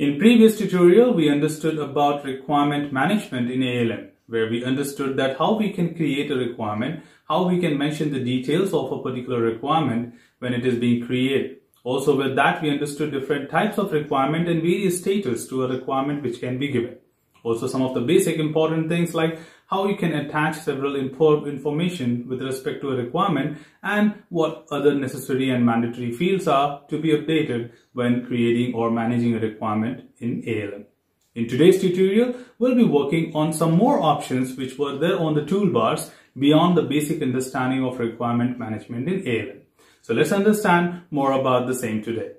In previous tutorial, we understood about requirement management in ALM, where we understood that how we can create a requirement, how we can mention the details of a particular requirement when it is being created. Also with that, we understood different types of requirement and various status to a requirement which can be given. Also some of the basic important things like how you can attach several information with respect to a requirement and what other necessary and mandatory fields are to be updated when creating or managing a requirement in ALM. In today's tutorial, we'll be working on some more options which were there on the toolbars beyond the basic understanding of requirement management in ALM. So let's understand more about the same today.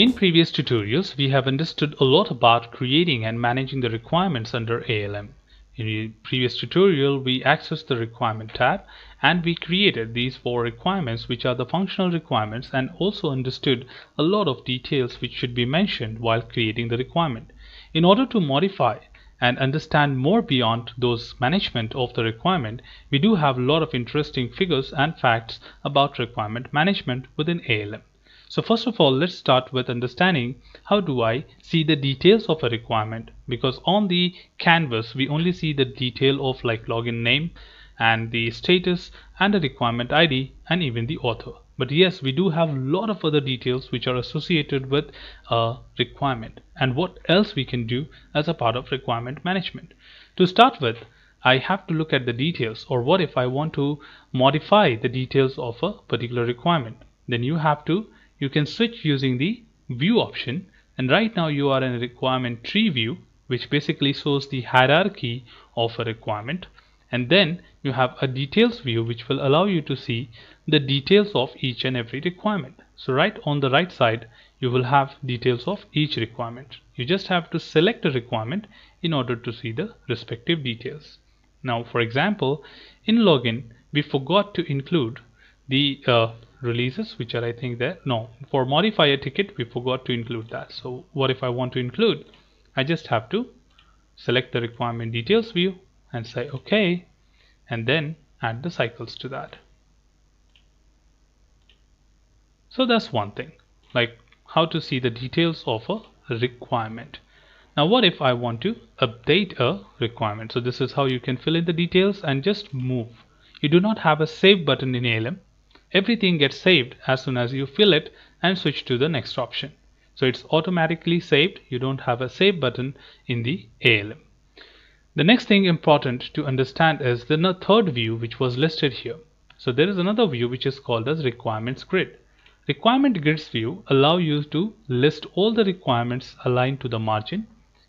In previous tutorials, we have understood a lot about creating and managing the requirements under ALM. In the previous tutorial, we accessed the requirement tab and we created these four requirements which are the functional requirements and also understood a lot of details which should be mentioned while creating the requirement. In order to modify and understand more beyond those management of the requirement, we do have a lot of interesting figures and facts about requirement management within ALM. So first of all, let's start with understanding how do I see the details of a requirement because on the canvas we only see the detail of like login name and the status and the requirement ID and even the author. But yes, we do have a lot of other details which are associated with a requirement and what else we can do as a part of requirement management. To start with, I have to look at the details or what if I want to modify the details of a particular requirement. Then you have to you can switch using the view option. And right now you are in a requirement tree view which basically shows the hierarchy of a requirement. And then you have a details view which will allow you to see the details of each and every requirement. So right on the right side you will have details of each requirement. You just have to select a requirement in order to see the respective details. Now for example in login we forgot to include the uh, releases which are I think there. No for modify a ticket we forgot to include that. So what if I want to include? I just have to select the requirement details view and say OK and then add the cycles to that. So that's one thing. Like how to see the details of a requirement. Now what if I want to update a requirement? So this is how you can fill in the details and just move. You do not have a save button in ALM everything gets saved as soon as you fill it and switch to the next option. So it's automatically saved. You don't have a save button in the ALM. The next thing important to understand is the third view which was listed here. So there is another view which is called as requirements grid. Requirement grids view allow you to list all the requirements aligned to the margin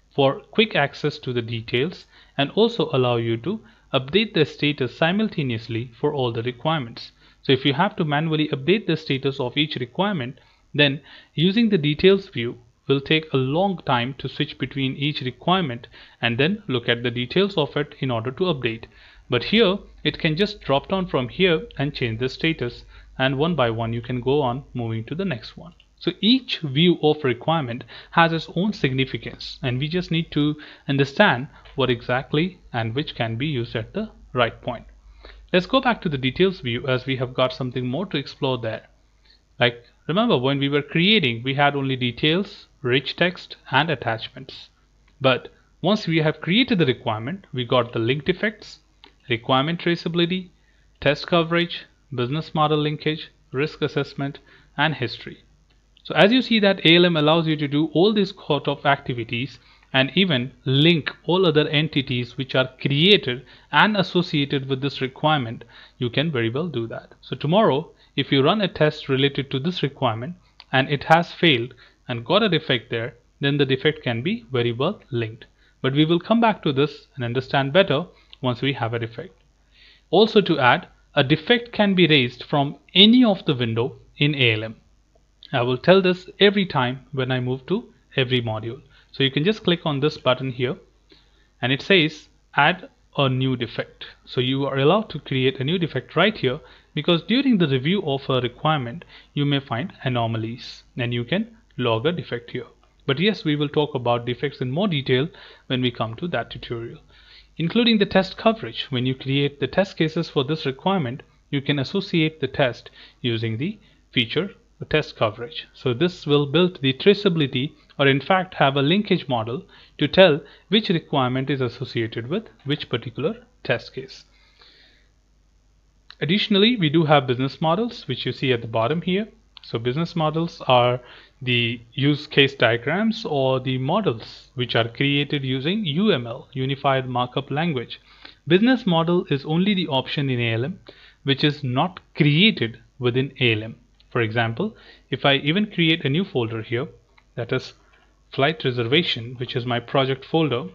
for quick access to the details and also allow you to update the status simultaneously for all the requirements. So if you have to manually update the status of each requirement, then using the details view will take a long time to switch between each requirement and then look at the details of it in order to update. But here it can just drop down from here and change the status and one by one you can go on moving to the next one. So each view of requirement has its own significance and we just need to understand what exactly and which can be used at the right point. Let's go back to the details view as we have got something more to explore there. Like remember when we were creating we had only details, rich text and attachments. But once we have created the requirement we got the linked defects, requirement traceability, test coverage, business model linkage, risk assessment and history. So as you see that ALM allows you to do all these sort of activities and even link all other entities which are created and associated with this requirement. You can very well do that. So tomorrow if you run a test related to this requirement and it has failed and got a defect there then the defect can be very well linked. But we will come back to this and understand better once we have a defect. Also to add a defect can be raised from any of the window in ALM I will tell this every time when I move to every module so you can just click on this button here and it says add a new defect. So you are allowed to create a new defect right here because during the review of a requirement you may find anomalies and you can log a defect here. But yes, we will talk about defects in more detail when we come to that tutorial. including the test coverage. When you create the test cases for this requirement, you can associate the test using the feature the test coverage. So this will build the traceability or in fact have a linkage model to tell which requirement is associated with which particular test case. Additionally, we do have business models which you see at the bottom here. So business models are the use case diagrams or the models which are created using UML, Unified Markup Language. Business model is only the option in ALM which is not created within ALM. For example, if I even create a new folder here, that is flight reservation, which is my project folder,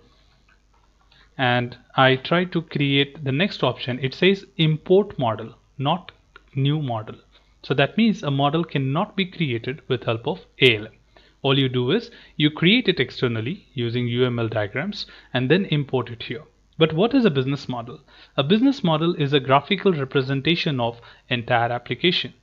and I try to create the next option, it says import model, not new model. So that means a model cannot be created with help of ALM. All you do is you create it externally using UML diagrams and then import it here. But what is a business model? A business model is a graphical representation of entire application.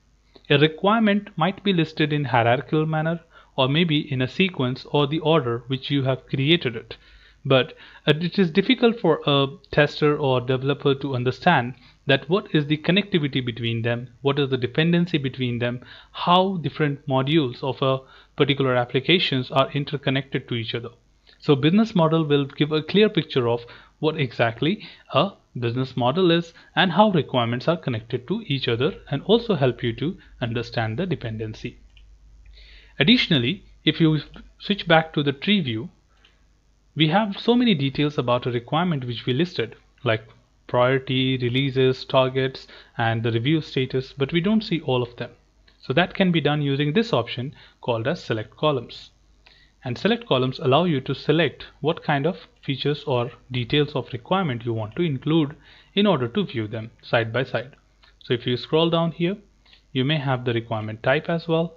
A requirement might be listed in hierarchical manner or maybe in a sequence or the order which you have created it. But uh, it is difficult for a tester or developer to understand that what is the connectivity between them, what is the dependency between them, how different modules of a particular applications are interconnected to each other. So business model will give a clear picture of what exactly a business model is and how requirements are connected to each other and also help you to understand the dependency. Additionally, if you switch back to the tree view, we have so many details about a requirement which we listed like priority, releases, targets and the review status but we don't see all of them. So that can be done using this option called as select columns and select columns allow you to select what kind of features or details of requirement you want to include in order to view them side by side. So if you scroll down here, you may have the requirement type as well.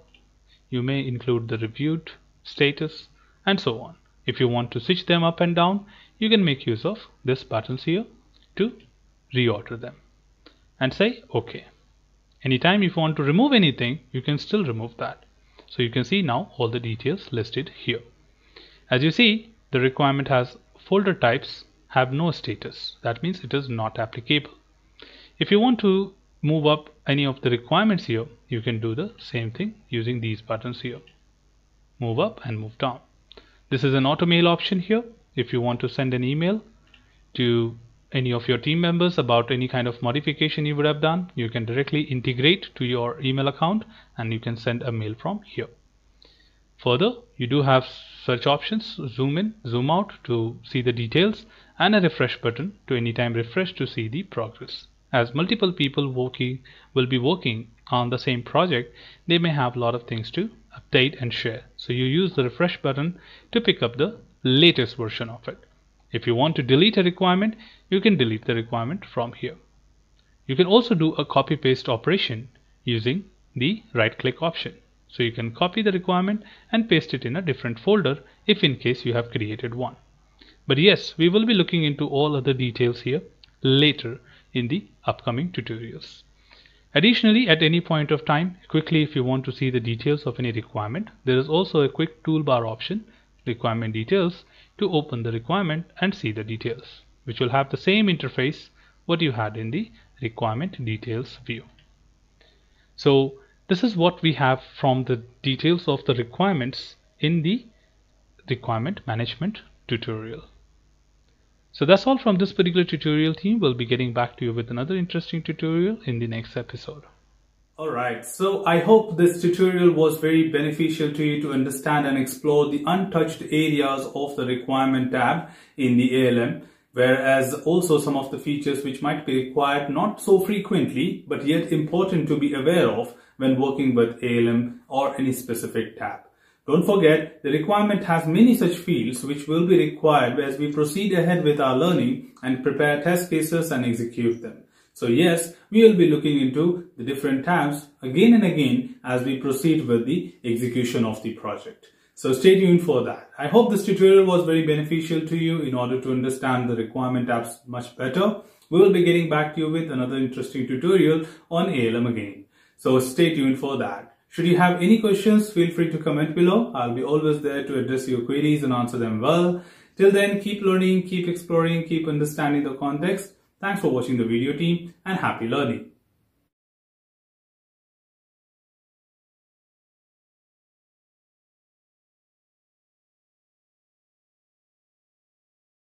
You may include the reviewed status and so on. If you want to switch them up and down, you can make use of this buttons here to reorder them and say OK. Anytime if you want to remove anything, you can still remove that. So you can see now all the details listed here. As you see, the requirement has folder types have no status. That means it is not applicable. If you want to move up any of the requirements here, you can do the same thing using these buttons here. Move up and move down. This is an auto mail option here. If you want to send an email to any of your team members about any kind of modification you would have done you can directly integrate to your email account and you can send a mail from here further you do have search options zoom in zoom out to see the details and a refresh button to anytime refresh to see the progress as multiple people working will be working on the same project they may have a lot of things to update and share so you use the refresh button to pick up the latest version of it if you want to delete a requirement, you can delete the requirement from here. You can also do a copy paste operation using the right click option. So you can copy the requirement and paste it in a different folder if in case you have created one. But yes, we will be looking into all other details here later in the upcoming tutorials. Additionally, at any point of time, quickly if you want to see the details of any requirement, there is also a quick toolbar option, requirement details, to open the requirement and see the details which will have the same interface what you had in the requirement details view. So this is what we have from the details of the requirements in the requirement management tutorial. So that's all from this particular tutorial team. We'll be getting back to you with another interesting tutorial in the next episode. Alright, so I hope this tutorial was very beneficial to you to understand and explore the untouched areas of the requirement tab in the ALM, whereas also some of the features which might be required not so frequently, but yet important to be aware of when working with ALM or any specific tab. Don't forget, the requirement has many such fields which will be required as we proceed ahead with our learning and prepare test cases and execute them. So yes, we will be looking into the different tabs again and again as we proceed with the execution of the project. So stay tuned for that. I hope this tutorial was very beneficial to you in order to understand the requirement tabs much better. We will be getting back to you with another interesting tutorial on ALM again. So stay tuned for that. Should you have any questions, feel free to comment below. I'll be always there to address your queries and answer them well. Till then, keep learning, keep exploring, keep understanding the context. Thanks for watching the video team and happy learning.